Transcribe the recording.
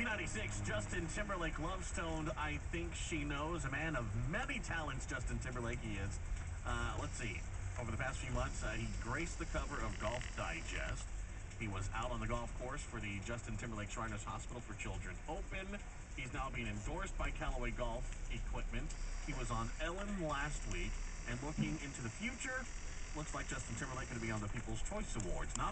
Z96, Justin Timberlake, love stoned. I think she knows. A man of many talents, Justin Timberlake, he is. Uh, let's see. Over the past few months, uh, he graced the cover of Golf Digest. He was out on the golf course for the Justin Timberlake Shriners Hospital for Children Open. He's now being endorsed by Callaway Golf Equipment. He was on Ellen last week. And looking into the future, looks like Justin Timberlake going to be on the People's Choice Awards. Nominated